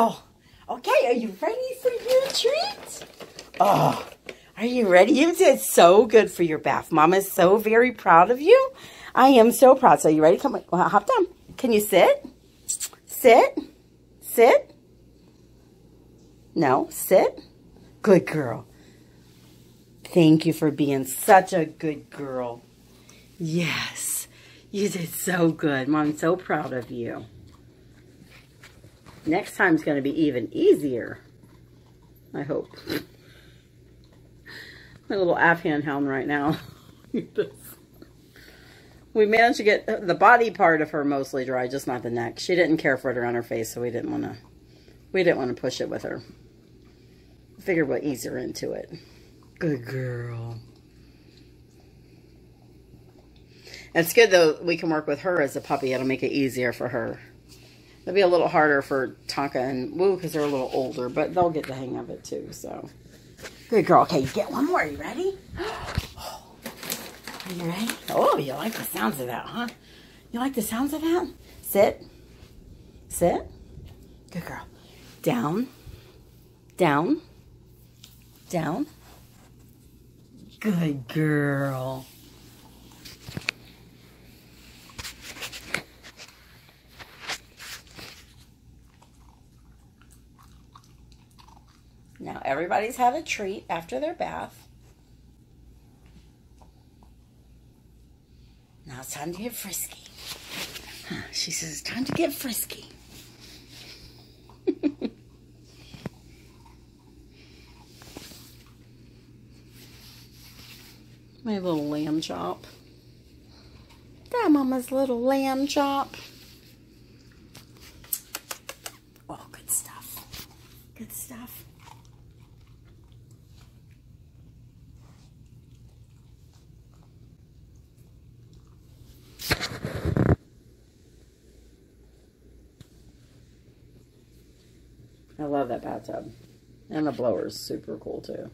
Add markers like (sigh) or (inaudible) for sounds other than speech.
Okay, are you ready for your treat? Oh, are you ready? You did so good for your bath. Mama's so very proud of you. I am so proud. So you ready? Come on, well, hop down. Can you sit? Sit. Sit. No, sit. Good girl. Thank you for being such a good girl. Yes, you did so good. Mom's so proud of you. Next time's going to be even easier. I hope. (laughs) My little Afghan hound right now. (laughs) we managed to get the body part of her mostly dry, just not the neck. She didn't care for it around her face, so we didn't want to we didn't want to push it with her. Figured we'll ease her into it. Good girl. It's good though we can work with her as a puppy. It'll make it easier for her. It'll be a little harder for Tonka and Woo because they're a little older, but they'll get the hang of it too. So, good girl. Okay, you get one more. Are you ready? Are (gasps) you ready? Oh, you like the sounds of that, huh? You like the sounds of that? Sit. Sit. Good girl. Down. Down. Down. Good girl. Now everybody's had a treat after their bath. Now it's time to get frisky. She says it's time to get frisky. (laughs) My little lamb chop. That mama's little lamb chop. Oh, good stuff. Good stuff. I love that bathtub. And the blower is super cool too.